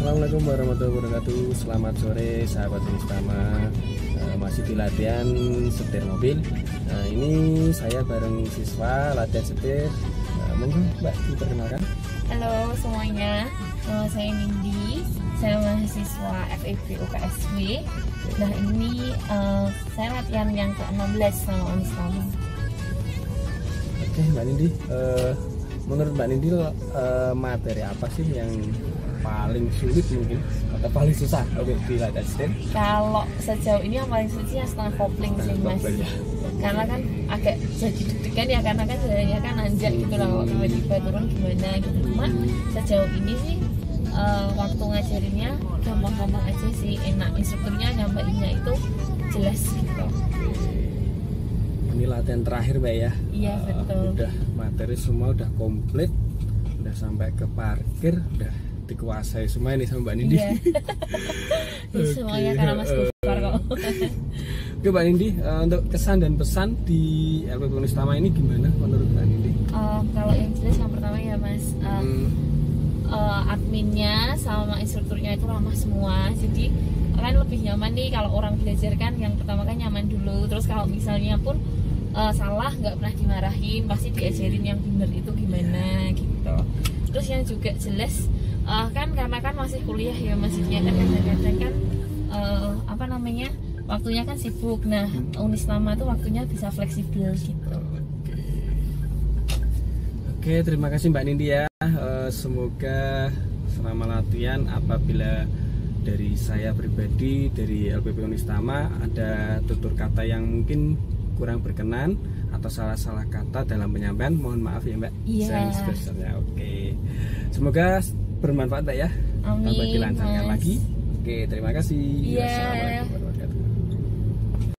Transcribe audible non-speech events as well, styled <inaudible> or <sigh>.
Assalamualaikum warahmatullahi wabarakatuh. Selamat sore sahabat Unistama uh, Masih di latihan setir mobil. Uh, Ini saya bareng siswa latihan setir. Monggo Mbak diperkenalkan. Halo semuanya, nama saya Nindi. Saya mahasiswa FEB UKSW Nah ini uh, saya latihan yang ke-16 sama Unistama Oke Mbak Nindi. Uh, Menurut Mbak Nindi uh, materi apa sih yang paling sulit mungkin atau paling susah untuk dilatih stand? Kalau sejauh ini yang paling sulit sih setengah kopling sih mas. Ya. Karena kan agak jadi deg-degan ya karena kan jalannya kan nanjak gitu lah kalau tiba-tiba turun gimana gitu. Cuma sejauh ini sih uh, waktu ngajarinnya gampang-gampang aja sih. Enak instrukturnya nyampainya itu jelas gitu ini latihan terakhir mbak ya? Iya betul. Udah materi semua udah komplit udah sampai ke parkir udah dikuasai semua ini sama Mbak Nindi. Iya. <laughs> okay. Semuanya karena Mas Gufar kok. Oke Mbak Nindi, uh, untuk kesan dan pesan di LP Unistama ini gimana menurut Mbak Nindi? Uh, kalau yang jelas yang pertama ya Mas, uh, hmm. uh, adminnya sama instrukturnya itu ramah semua, jadi kan lebih nyaman nih kalau orang belajar kan yang pertama kan nyaman dulu, terus kalau misalnya pun uh, salah nggak pernah dimarahin, pasti diajarin yang benar itu gimana gitu. Terus yang juga jelas uh, kan karena kan masih kuliah ya maksudnya kan kadang-kadang kan uh, apa namanya waktunya kan sibuk. Nah Unislama tuh waktunya bisa fleksibel gitu. Oke terima kasih Mbak Nindi ya. Uh, semoga selama latihan apabila dari saya pribadi dari LPP Unistama ada tutur kata yang mungkin kurang berkenan atau salah-salah kata dalam penyampaian mohon maaf ya Mbak. Iya. Yeah. oke. Semoga bermanfaat ya. Amin tambah dilancarkan lagi. Oke terima kasih. Yeah. Assalamualaikum wabarakatuh